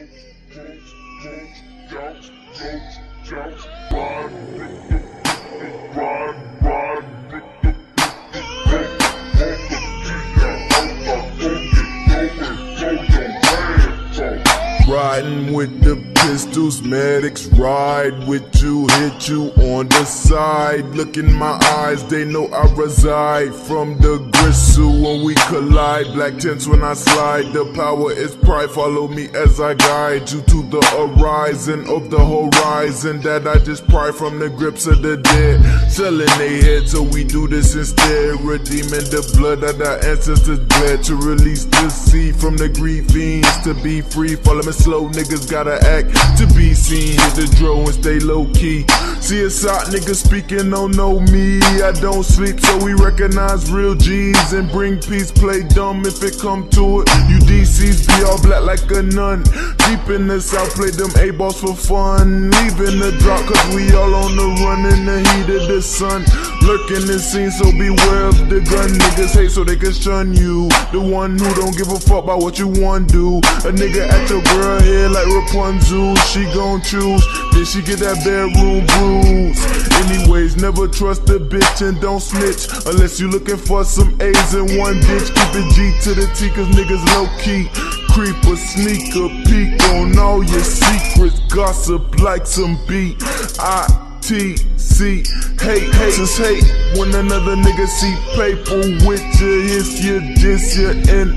Thank you. Riding with the pistols, medics ride with you, hit you on the side. Look in my eyes, they know I reside from the gristle when we collide. Black tents when I slide, the power is pride. Follow me as I guide you to the horizon of the horizon that I just pry from the grips of the dead. Selling they head, so we do this instead. Redeeming the blood that our ancestors bled to release the seed from the greed fiends to be free. Follow me slow, niggas gotta act to be seen. Hit the draw and stay low key. See a shot, niggas speaking, don't know me. I don't sleep, so we recognize real G's and bring peace. Play dumb if it come to it. You DCs be all black like a nun. Deep in the south, play them A balls for fun. Leaving the drop, cause we all on the run in the heat of the sun. Lurking the scene, so beware of the gun. Niggas hate so they can shun you. The one who don't give a fuck about what you want do. A nigga at your girl head like Rapunzel. She gon' choose, then she get that bedroom bruise. Anyways, never trust a bitch and don't snitch. Unless you looking for some A's in one bitch. Keep it G to the T, cause niggas low key. Creeper, sneaker, peek on all your secrets. Gossip like some beat. I T C hate haters hate when another nigga see paper with you it's your this your N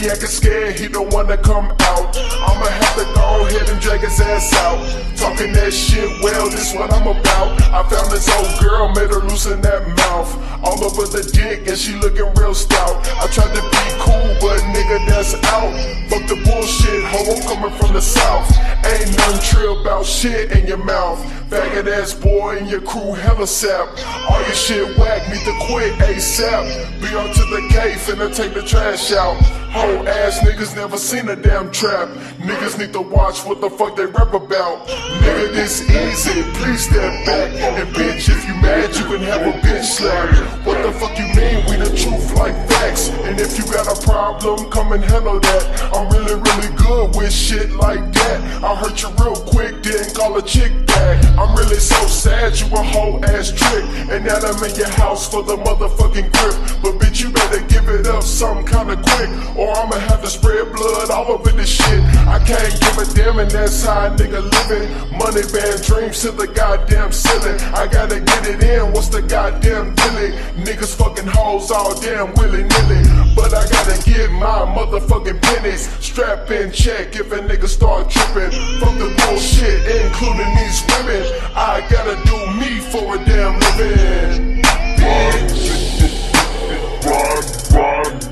he acting scared, he don't wanna come out. I'ma have to go ahead and drag his ass out. Talking that shit, well, this what I'm about. I found this old girl, made her loosen that mouth. All over the dick, and she looking real stout. I tried to bullshit, ho, I'm coming from the south. Ain't nothing true about shit in your mouth. Faggot ass boy and your crew hella sap. All your shit whack, need to quit ASAP. Be on to the cave, finna take the trash out. Whole ass niggas never seen a damn trap. Niggas need to watch what the fuck they rap about. Nigga, this easy, please step back. And bitch, if you mad, you can have a bitch slap. What the fuck you mean? We the truth like facts. And if you got a problem, come and handle that. I'm really, really good with shit like that. I'll hurt you real quick, then call a chick back. I'm really so sad, you a whole ass trick. And now I'm in your house for the motherfucking grip. But bitch, you better give it up some kinda quick. Or I'ma have to spread blood all over this shit. I can't give a damn, and that's how a nigga living. Money band dreams to the goddamn ceiling. I gotta get it in, what's the goddamn dilly? Niggas fucking hoes all damn willy nilly. But I gotta get my motherfucking this. Strap in, check if a nigga start tripping. Fuck the bullshit, including these women. I gotta do me for a damn living. Bitch. Run,